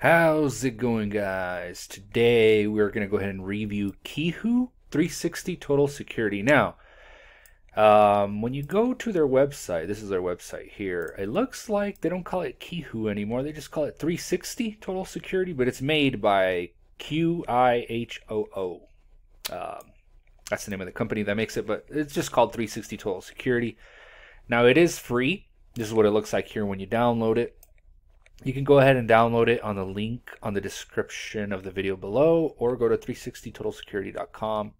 How's it going, guys? Today we're going to go ahead and review Qihoo 360 Total Security. Now, um, when you go to their website, this is their website here, it looks like they don't call it Qihoo anymore. They just call it 360 Total Security, but it's made by Q I H O O. Um, that's the name of the company that makes it, but it's just called 360 Total Security. Now, it is free. This is what it looks like here when you download it. You can go ahead and download it on the link on the description of the video below, or go to 360totalsecurity.com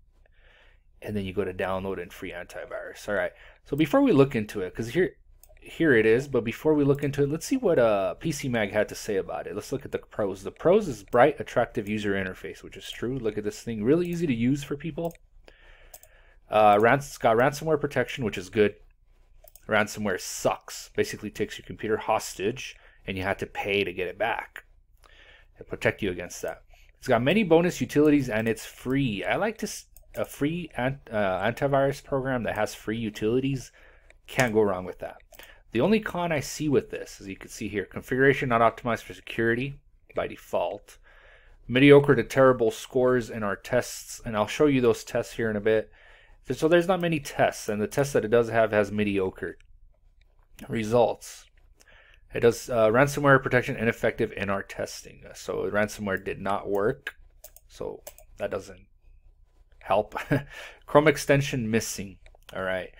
and then you go to download and free antivirus. All right. So before we look into it, because here here it is, but before we look into it, let's see what uh, PC Mag had to say about it. Let's look at the pros. The pros is bright, attractive user interface, which is true. Look at this thing, really easy to use for people. Uh, it's got ransomware protection, which is good. Ransomware sucks. Basically takes your computer hostage and you have to pay to get it back. To protect you against that. It's got many bonus utilities and it's free. I like this a free ant, uh, antivirus program that has free utilities. Can't go wrong with that. The only con I see with this, as you can see here, configuration not optimized for security by default. Mediocre to terrible scores in our tests, and I'll show you those tests here in a bit. So there's not many tests, and the test that it does have has mediocre results. It does uh, ransomware protection ineffective in our testing. So ransomware did not work. So that doesn't help. Chrome extension missing. All right.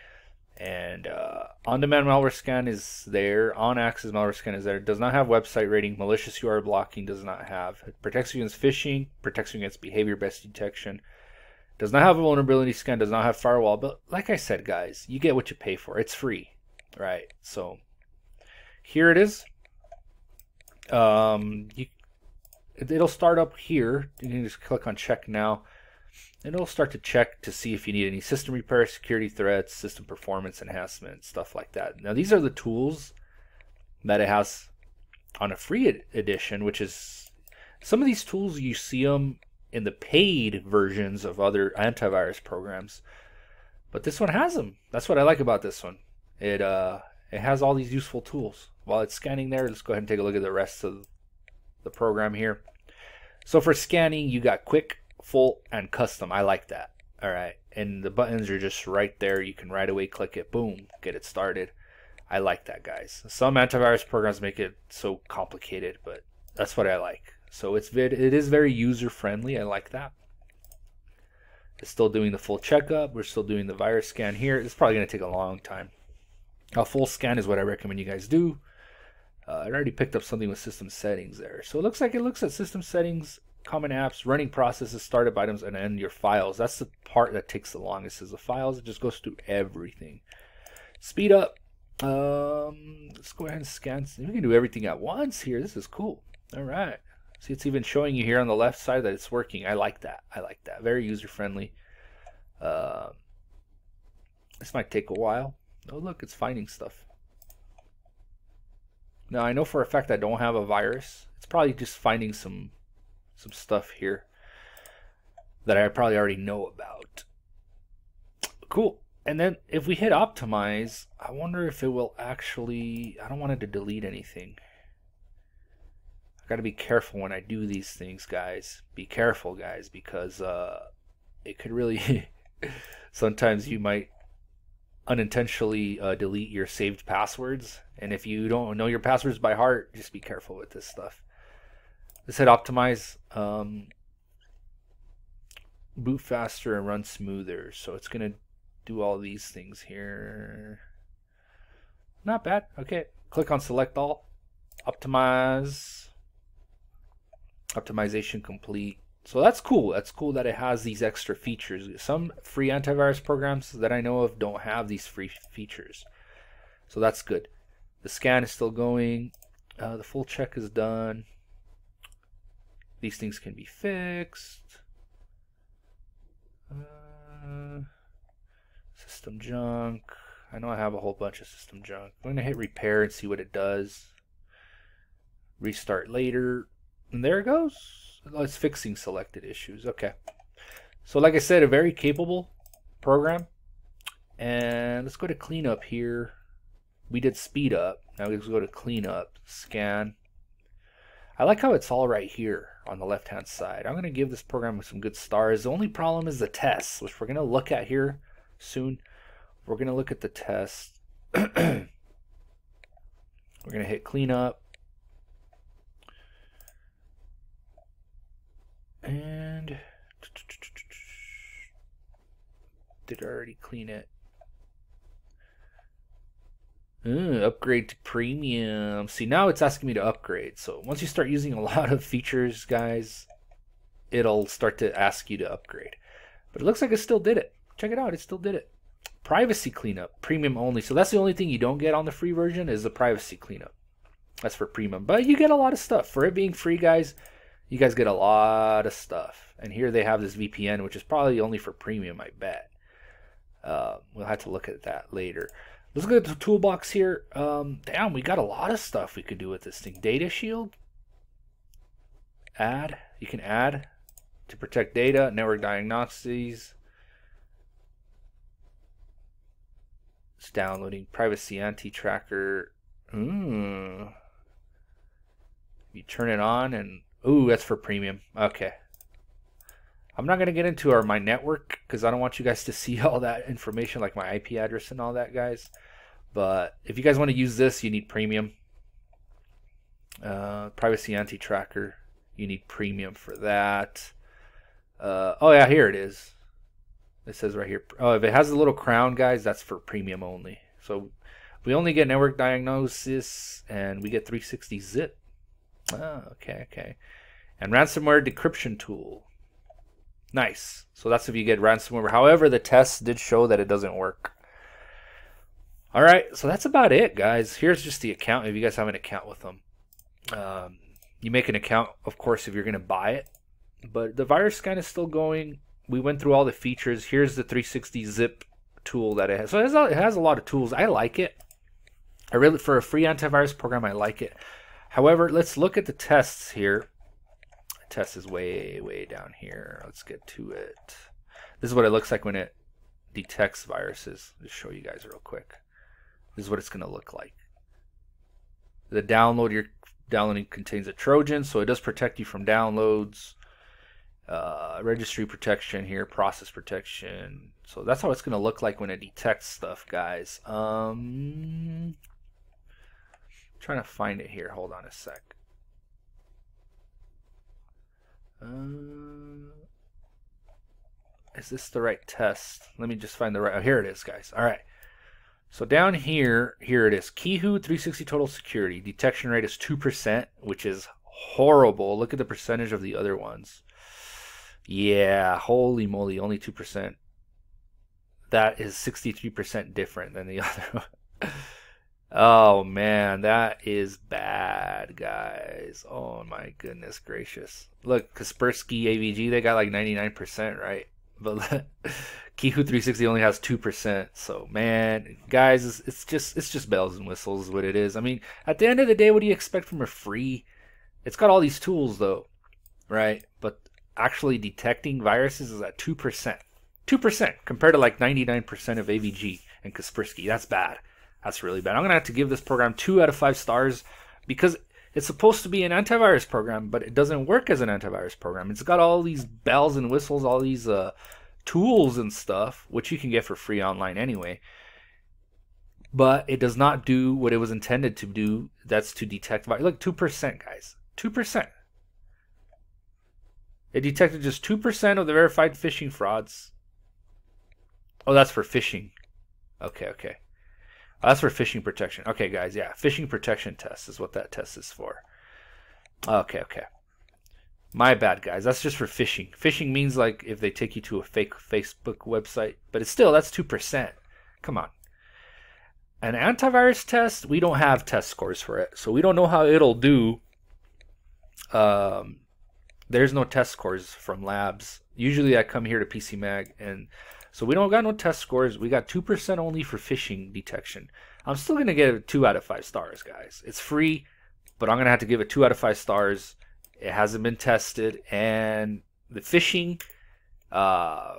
And uh, on-demand malware scan is there. On-access malware scan is there. Does not have website rating. Malicious URL blocking does not have. It protects you against phishing. Protects you against behavior-based detection. Does not have a vulnerability scan. Does not have firewall. But like I said, guys, you get what you pay for. It's free, right? So here it is. Um, you, it'll start up here. You can just click on check now. And it'll start to check to see if you need any system repair, security threats, system performance enhancement, stuff like that. Now these are the tools that it has on a free ed edition, which is some of these tools you see them in the paid versions of other antivirus programs, but this one has them. That's what I like about this one. It uh, it has all these useful tools. While it's scanning there, let's go ahead and take a look at the rest of the program here. So for scanning, you got quick, full, and custom. I like that. All right. And the buttons are just right there. You can right away click it, boom, get it started. I like that, guys. Some antivirus programs make it so complicated, but that's what I like. So it's it is very user friendly. I like that. It's still doing the full checkup. We're still doing the virus scan here. It's probably going to take a long time. A full scan is what I recommend you guys do. Uh, I already picked up something with system settings there. So it looks like it looks at system settings, common apps, running processes, startup items, and then your files. That's the part that takes the longest is the files. It just goes through everything. Speed up. Um, let's go ahead and scan. We can do everything at once here. This is cool. All right. See, it's even showing you here on the left side that it's working. I like that. I like that. Very user friendly. Uh, this might take a while. Oh, look, it's finding stuff. Now I know for a fact I don't have a virus. It's probably just finding some some stuff here that I probably already know about. Cool. And then if we hit optimize, I wonder if it will actually I don't want it to delete anything. I got to be careful when I do these things, guys. Be careful, guys, because uh it could really sometimes you might unintentionally uh, delete your saved passwords. And if you don't know your passwords by heart, just be careful with this stuff. This said optimize um, boot faster and run smoother. So it's going to do all these things here. Not bad. Okay. Click on select all. Optimize. Optimization complete. So that's cool. That's cool that it has these extra features. Some free antivirus programs that I know of don't have these free features. So that's good. The scan is still going. Uh, the full check is done. These things can be fixed. Uh, system junk. I know I have a whole bunch of system junk. I'm going to hit repair and see what it does. Restart later. And there it goes. Oh, it's fixing selected issues. Okay. So like I said, a very capable program. And let's go to cleanup here. We did speed up. Now let's go to cleanup, scan. I like how it's all right here on the left hand side. I'm going to give this program some good stars. The only problem is the tests, which we're going to look at here soon. We're going to look at the test. we're going to hit cleanup. And did already clean it? Uh, upgrade to premium. See, now it's asking me to upgrade. So once you start using a lot of features, guys, it'll start to ask you to upgrade. But it looks like it still did it. Check it out. It still did it. Privacy cleanup, premium only. So that's the only thing you don't get on the free version is the privacy cleanup. That's for premium. But you get a lot of stuff. For it being free, guys, you guys get a lot of stuff. And here they have this VPN, which is probably only for premium, I bet. Uh, we'll have to look at that later. Let's look at the toolbox here. Um, damn, we got a lot of stuff we could do with this thing. Data shield. Add. You can add to protect data. Network diagnoses. It's downloading. Privacy anti-tracker. Mm. You turn it on and... Ooh, that's for premium. Okay. I'm not going to get into our my network because I don't want you guys to see all that information like my IP address and all that, guys. But if you guys want to use this, you need premium. Uh, privacy anti-tracker, you need premium for that. Uh, oh yeah, here it is. It says right here. Oh, if it has a little crown, guys, that's for premium only. So we only get network diagnosis and we get 360 zip. Oh, okay, okay. And ransomware decryption tool. Nice. So that's if you get ransomware. However, the tests did show that it doesn't work. All right, so that's about it, guys. Here's just the account if you guys have an account with them. Um, you make an account, of course, if you're going to buy it. But the virus scan is still going. We went through all the features. Here's the 360 zip tool that it has. So it has, a, it has a lot of tools. I like it. I really, for a free antivirus program, I like it. However, let's look at the tests here. Test is way, way down here. Let's get to it. This is what it looks like when it detects viruses. Just show you guys real quick. This is what it's going to look like. The download you're downloading contains a Trojan, so it does protect you from downloads. Uh, registry protection here, process protection. So that's how it's going to look like when it detects stuff, guys. Um, trying to find it here. Hold on a sec. Uh, is this the right test? Let me just find the right. Oh, here it is, guys. All right. So down here, here it is. Qihoo 360 total security. Detection rate is 2%, which is horrible. Look at the percentage of the other ones. Yeah, holy moly, only 2%. That is 63% different than the other one. Oh man, that is bad, guys. Oh my goodness gracious. Look, Kaspersky AVG, they got like 99%, right? But Qihoo 360 only has 2%. So, man, guys, it's, it's just it's just bells and whistles what it is. I mean, at the end of the day, what do you expect from a free? It's got all these tools though, right? But actually detecting viruses is at 2%. 2% compared to like 99% of AVG and Kaspersky. That's bad. That's really bad. I'm going to have to give this program 2 out of 5 stars because it's supposed to be an antivirus program, but it doesn't work as an antivirus program. It's got all these bells and whistles, all these uh, tools and stuff, which you can get for free online anyway. But it does not do what it was intended to do. That's to detect virus. Look, two percent, guys. Two percent. It detected just two percent of the verified phishing frauds. Oh, that's for phishing. Okay, okay. Oh, that's for phishing protection. Okay, guys, yeah, phishing protection test is what that test is for. Okay, okay. My bad, guys. That's just for phishing. Phishing means like if they take you to a fake Facebook website, but it's still that's two percent. Come on. An antivirus test, we don't have test scores for it, so we don't know how it'll do. Um, there's no test scores from labs. Usually, I come here to PC Mag and so we don't got no test scores. We got 2% only for phishing detection. I'm still going to give it 2 out of 5 stars, guys. It's free, but I'm going to have to give it 2 out of 5 stars. It hasn't been tested. And the phishing uh,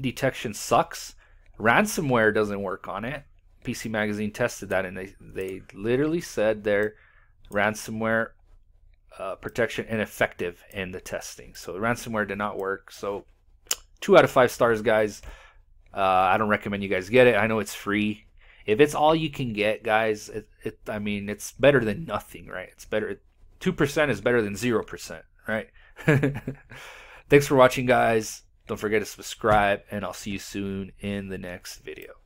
detection sucks. Ransomware doesn't work on it. PC Magazine tested that, and they, they literally said their ransomware uh, protection ineffective in the testing. So ransomware did not work. So two out of five stars, guys. Uh, I don't recommend you guys get it. I know it's free. If it's all you can get, guys, it, it I mean, it's better than nothing, right? It's better. Two percent is better than zero percent, right? Thanks for watching, guys. Don't forget to subscribe, and I'll see you soon in the next video.